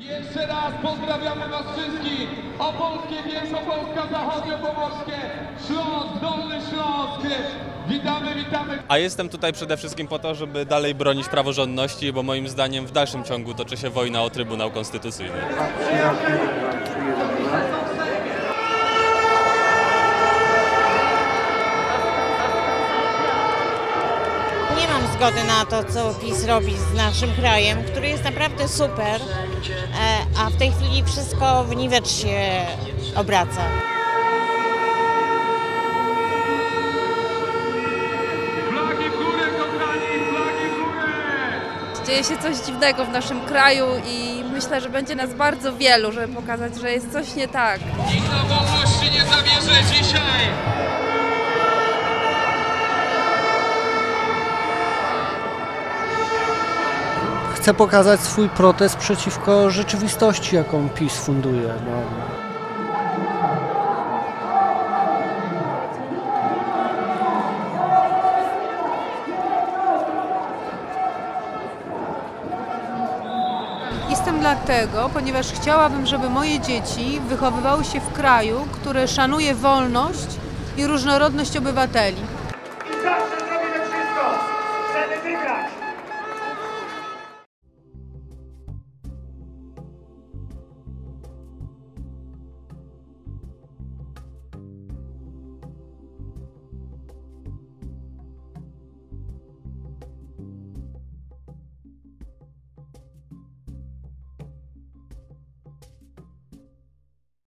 Jeszcze raz pozdrawiamy Was wszystkich! Opolskie, Wielkopolska, Zachodniopomorskie, Śląsk, Dolny Śląsk! Witamy, witamy! A jestem tutaj przede wszystkim po to, żeby dalej bronić praworządności, bo moim zdaniem w dalszym ciągu toczy się wojna o Trybunał Konstytucyjny. Zgody na to, co PiS robi z naszym krajem, który jest naprawdę super, e, a w tej chwili wszystko w niwecz się obraca. Dzieje się coś dziwnego w naszym kraju i myślę, że będzie nas bardzo wielu, żeby pokazać, że jest coś nie tak. Nikt na wolności nie zabierze dzisiaj! Chcę pokazać swój protest przeciwko rzeczywistości, jaką PiS funduje. No. Jestem dlatego, ponieważ chciałabym, żeby moje dzieci wychowywały się w kraju, który szanuje wolność i różnorodność obywateli.